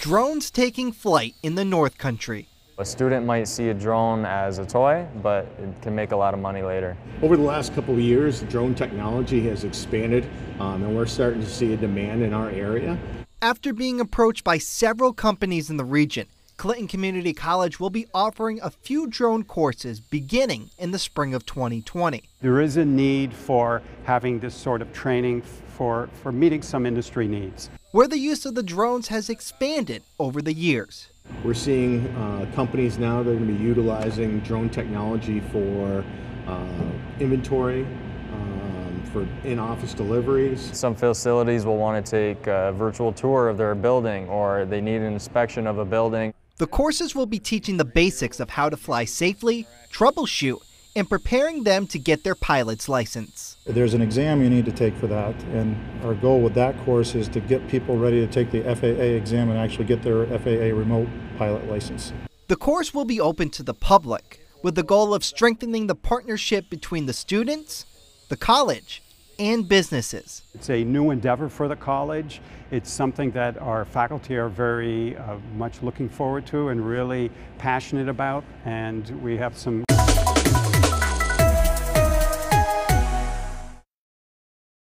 drones taking flight in the North Country. A student might see a drone as a toy, but it can make a lot of money later. Over the last couple of years, drone technology has expanded, um, and we're starting to see a demand in our area. After being approached by several companies in the region, Clinton Community College will be offering a few drone courses beginning in the spring of 2020. There is a need for having this sort of training for, for meeting some industry needs. Where the use of the drones has expanded over the years. We're seeing uh, companies now that are going to be utilizing drone technology for uh, inventory, um, for in-office deliveries. Some facilities will want to take a virtual tour of their building or they need an inspection of a building. The courses will be teaching the basics of how to fly safely, troubleshoot, and preparing them to get their pilot's license. There's an exam you need to take for that, and our goal with that course is to get people ready to take the FAA exam and actually get their FAA remote pilot license. The course will be open to the public with the goal of strengthening the partnership between the students, the college, and businesses. It's a new endeavor for the college. It's something that our faculty are very uh, much looking forward to and really passionate about, and we have some